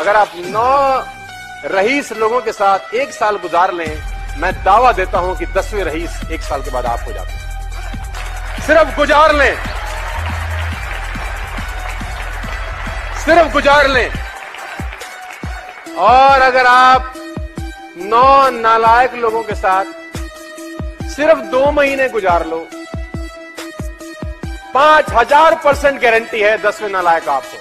अगर आप नौ रईस लोगों के साथ एक साल गुजार लें, मैं दावा देता हूँ कि दसवें रईस एक साल के बाद आप हो जाते हैं। सिर्फ़ गुजार लें। सिर्फ़ गुजार लें। और अगर आप नौ नालायक लोगों के साथ सिर्फ़ दो महीने गुजार लो, पाँच हज़ार परसेंट गारंटी है दसवें नालायक आपको।